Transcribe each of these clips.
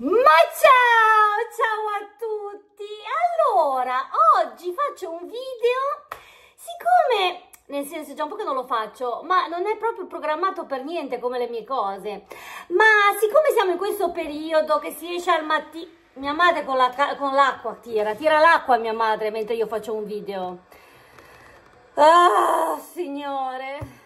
Ma ciao, ciao a tutti! Allora, oggi faccio un video, siccome, nel senso già un po' che non lo faccio, ma non è proprio programmato per niente come le mie cose, ma siccome siamo in questo periodo che si esce al mattino, mia madre con l'acqua la, tira, tira l'acqua mia madre mentre io faccio un video. Ah, signore!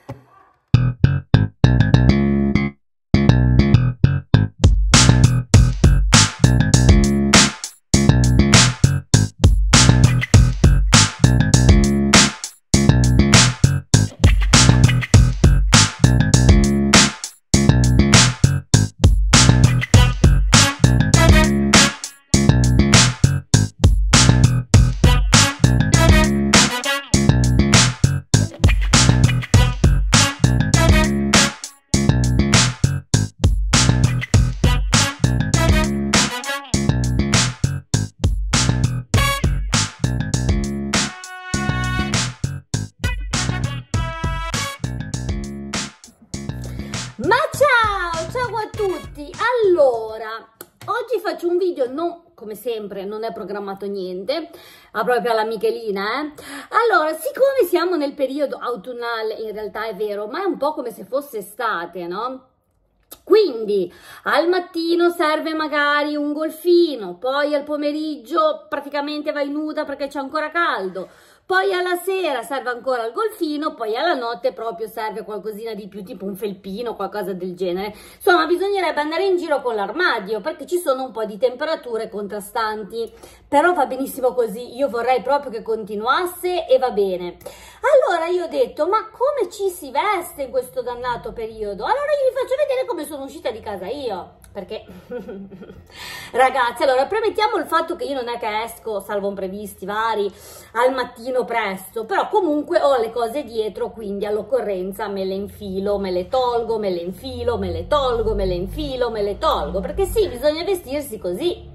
Ma ciao, ciao a tutti! Allora, oggi faccio un video, non, come sempre, non è programmato niente, ma proprio alla Michelina, eh? Allora, siccome siamo nel periodo autunnale, in realtà è vero, ma è un po' come se fosse estate, no? Quindi al mattino serve magari un golfino, poi al pomeriggio praticamente vai nuda perché c'è ancora caldo, poi alla sera serve ancora il golfino, poi alla notte proprio serve qualcosina di più, tipo un felpino, qualcosa del genere. Insomma, bisognerebbe andare in giro con l'armadio, perché ci sono un po' di temperature contrastanti, però va benissimo così, io vorrei proprio che continuasse e va bene. Allora io ho detto, ma come ci si veste in questo dannato periodo? Allora io vi faccio vedere come sono uscita di casa io perché? Ragazzi allora premettiamo il fatto che io non è che esco salvo imprevisti vari al mattino presto però comunque ho le cose dietro quindi all'occorrenza me le infilo me le tolgo me le infilo me le tolgo me le infilo me le tolgo perché sì bisogna vestirsi così.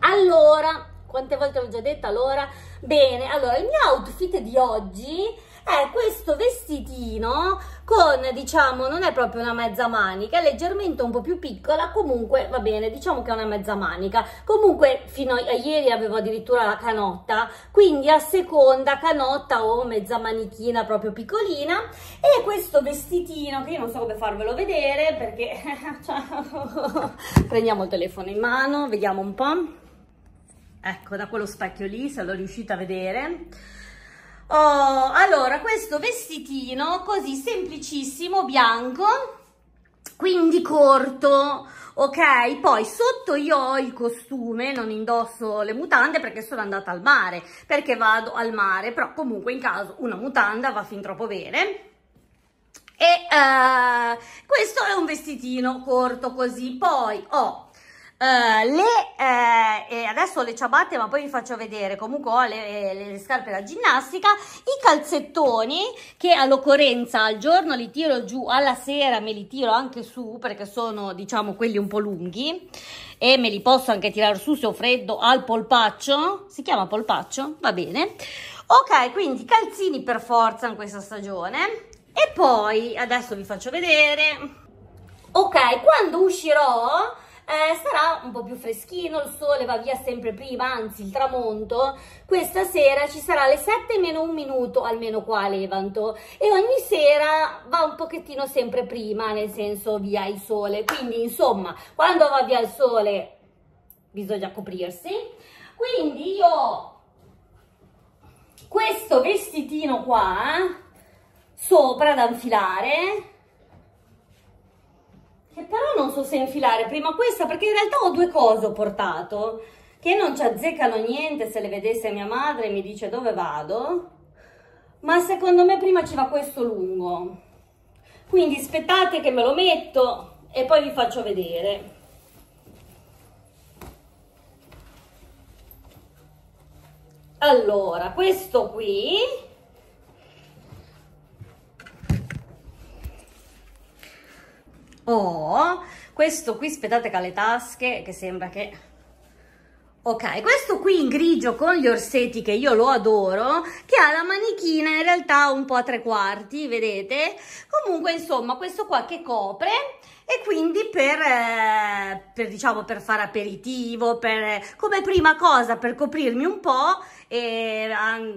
Allora quante volte l'ho già detto allora? Bene allora il mio outfit di oggi è questo vestitino con diciamo non è proprio una mezza manica è leggermente un po' più piccola comunque va bene diciamo che è una mezza manica. Comunque fino a ieri avevo addirittura la canotta quindi a seconda canotta o mezza manichina proprio piccolina. E questo vestitino che io non so come farvelo vedere perché prendiamo il telefono in mano vediamo un po' ecco da quello specchio lì se lo riuscite a vedere Oh, allora, questo vestitino così semplicissimo, bianco, quindi corto, ok? Poi sotto io ho il costume, non indosso le mutande perché sono andata al mare, perché vado al mare, però comunque in caso una mutanda va fin troppo bene. E uh, questo è un vestitino corto così, poi ho Uh, le, eh, adesso le ciabatte ma poi vi faccio vedere. Comunque ho le, le, le scarpe da ginnastica i calzettoni che all'occorrenza al giorno li tiro giù alla sera me li tiro anche su perché sono diciamo quelli un po' lunghi e me li posso anche tirare su se ho freddo al polpaccio. Si chiama polpaccio? va bene. Ok quindi calzini per forza in questa stagione. E poi adesso vi faccio vedere. Ok quando uscirò eh, sarà un po' più freschino, il sole va via sempre prima, anzi il tramonto, questa sera ci sarà alle 7 meno un minuto, almeno qua a Levanto, e ogni sera va un pochettino sempre prima, nel senso via il sole, quindi insomma, quando va via il sole bisogna coprirsi, quindi io questo vestitino qua, sopra da infilare, so se infilare prima questa perché in realtà ho due cose ho portato. Che non ci azzeccano niente se le vedesse mia madre mi dice dove vado? Ma secondo me prima ci va questo lungo. Quindi aspettate che me lo metto e poi vi faccio vedere. Allora questo qui ho questo qui, aspettate che ha le tasche, che sembra che... Ok, questo qui in grigio con gli orsetti che io lo adoro, che ha la manichina in realtà un po' a tre quarti, vedete? Comunque, insomma, questo qua che copre e quindi per, eh, per, diciamo, per fare aperitivo, per, come prima cosa per coprirmi un po' e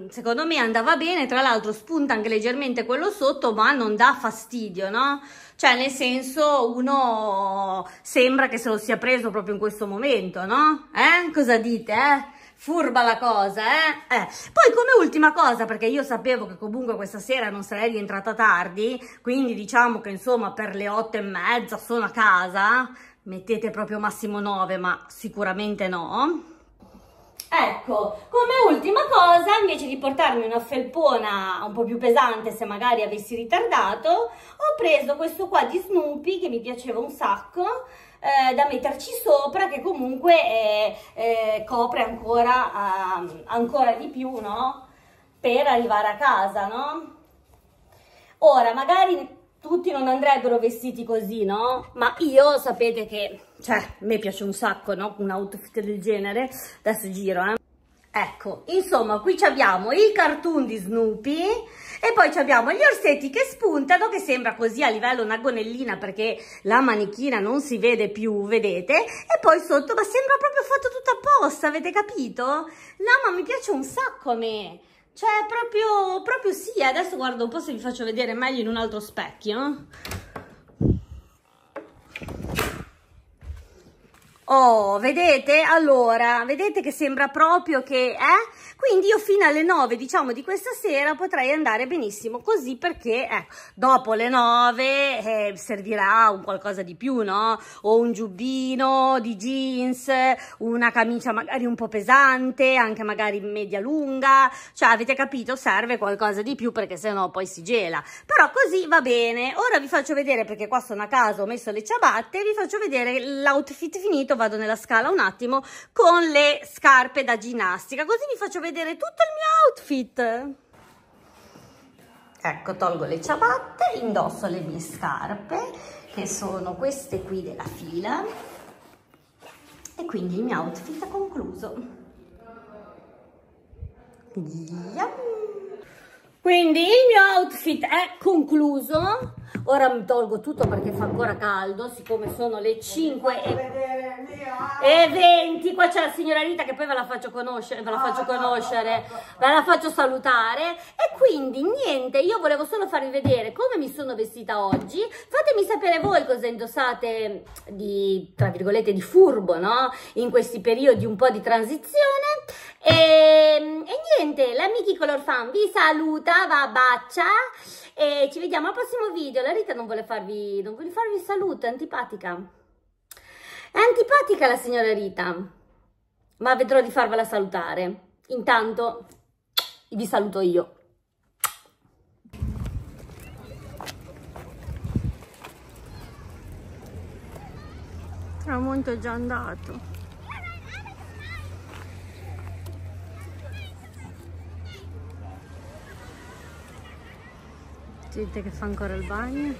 secondo me andava bene, tra l'altro spunta anche leggermente quello sotto ma non dà fastidio, no? Cioè nel senso uno sembra che se lo sia preso proprio in questo momento, no? Eh? Cosa dite, eh? Furba la cosa, eh? eh? Poi come ultima cosa, perché io sapevo che comunque questa sera non sarei rientrata tardi, quindi diciamo che insomma per le otto e mezza sono a casa, mettete proprio massimo 9, ma sicuramente no. Ecco, come ultima cosa, invece di portarmi una felpona un po' più pesante se magari avessi ritardato, ho preso questo qua di Snoopy che mi piaceva un sacco, eh, da metterci sopra che comunque eh, eh, copre ancora, ancora di più, no? Per arrivare a casa, no? Ora, magari tutti non andrebbero vestiti così, no? Ma io sapete che, cioè, a me piace un sacco, no? Un outfit del genere. Adesso giro, eh. Ecco, insomma, qui abbiamo il cartoon di Snoopy e poi abbiamo gli orsetti che spuntano, che sembra così a livello una gonellina perché la manichina non si vede più, vedete? E poi sotto, ma sembra proprio fatto tutto apposta, avete capito? No, ma mi piace un sacco a me. Cioè, proprio, proprio sì, adesso guardo un po' se vi faccio vedere meglio in un altro specchio. Oh, vedete? Allora, vedete che sembra proprio che, eh? Quindi io fino alle 9, diciamo, di questa sera potrei andare benissimo così perché, ecco, dopo le 9 eh, servirà un qualcosa di più, no? O un giubbino di jeans, una camicia magari un po' pesante, anche magari media lunga, cioè avete capito? Serve qualcosa di più perché sennò poi si gela. Però così va bene. Ora vi faccio vedere, perché qua sono a casa, ho messo le ciabatte, vi faccio vedere l'outfit finito momento vado nella scala un attimo con le scarpe da ginnastica così vi faccio vedere tutto il mio outfit. Ecco tolgo le ciabatte indosso le mie scarpe che sono queste qui della fila e quindi il mio outfit è concluso. Quindi il mio outfit è concluso ora mi tolgo tutto perché fa ancora caldo siccome sono le 5 e, e 20 qua c'è la signora Rita che poi ve la faccio conoscere ve la faccio ah, conoscere ve la faccio salutare. E quindi niente io volevo solo farvi vedere come mi sono vestita oggi. Fatemi sapere voi cosa indossate di tra virgolette di furbo no? In questi periodi un po' di transizione. E, e niente la Miki Color Fan vi saluta va bacia e ci vediamo al prossimo video. La Rita non vuole farvi, non vuole farvi saluto, è antipatica. È antipatica la signora Rita, ma vedrò di farvela salutare. Intanto vi saluto io. Tramonto è già andato. Gente che fa ancora il bagno.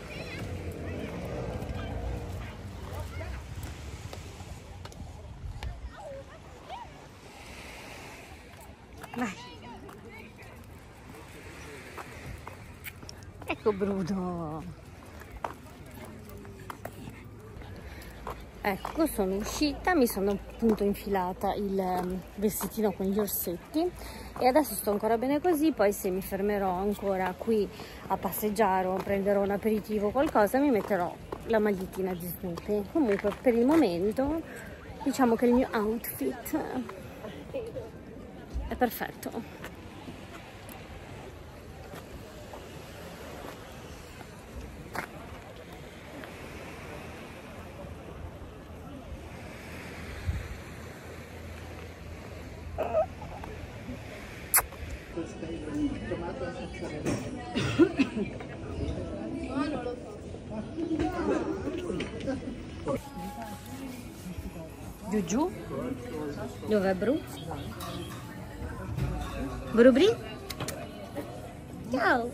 Vai ecco Bruno ecco sono uscita mi sono appunto infilata il ehm, vestitino con gli orsetti e adesso sto ancora bene così poi se mi fermerò ancora qui a passeggiare o prenderò un aperitivo o qualcosa mi metterò la magliettina di Snoopy. Comunque per il momento diciamo che il mio outfit è perfetto Giù? Dov'è Bru? Bru Bri? Ciao!